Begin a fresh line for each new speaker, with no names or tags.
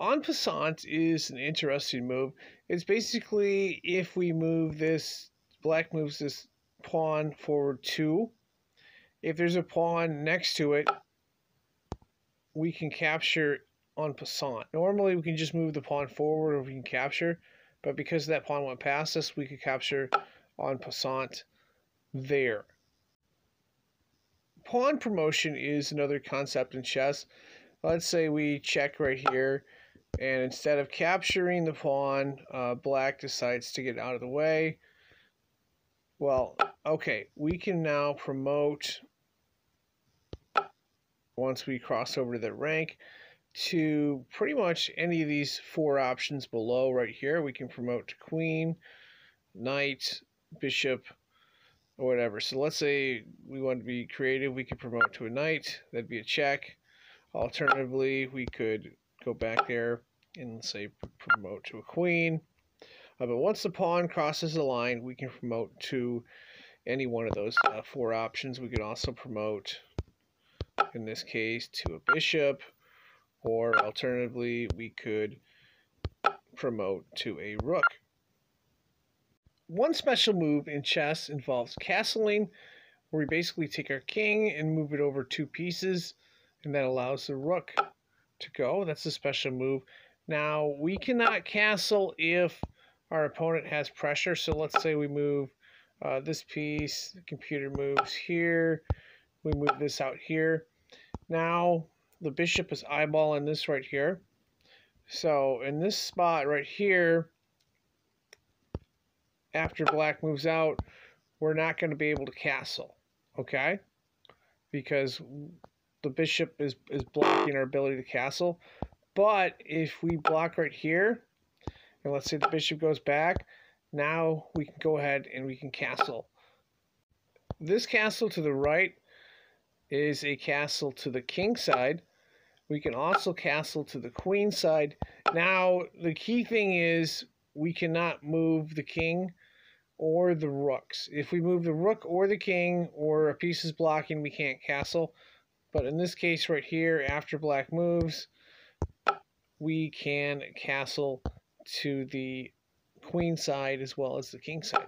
En passant is an interesting move. It's basically if we move this, black moves this pawn forward two. If there's a pawn next to it, we can capture en passant. Normally we can just move the pawn forward or we can capture, but because that pawn went past us, we could capture en passant there. Pawn promotion is another concept in chess. Let's say we check right here, and instead of capturing the pawn, uh, black decides to get out of the way. Well, okay, we can now promote once we cross over to the rank to pretty much any of these four options below right here. We can promote to queen, knight, bishop, or whatever. So let's say we want to be creative. We could promote to a knight. That'd be a check. Alternatively, we could go back there and say promote to a queen. Uh, but once the pawn crosses the line, we can promote to any one of those uh, four options. We can also promote, in this case, to a bishop, or alternatively, we could promote to a rook. One special move in chess involves castling, where we basically take our king and move it over two pieces, and that allows the rook to go. That's a special move. Now, we cannot castle if our opponent has pressure. So let's say we move uh, this piece, the computer moves here, we move this out here. Now, the bishop is eyeballing this right here. So in this spot right here, after black moves out, we're not going to be able to castle, okay? Because the bishop is, is blocking our ability to castle. But if we block right here, and let's say the bishop goes back, now we can go ahead and we can castle. This castle to the right is a castle to the king side. We can also castle to the queen side. Now, the key thing is we cannot move the king or the rooks. If we move the rook or the king or a piece is blocking, we can't castle. But in this case right here, after black moves, we can castle to the queen side as well as the king side.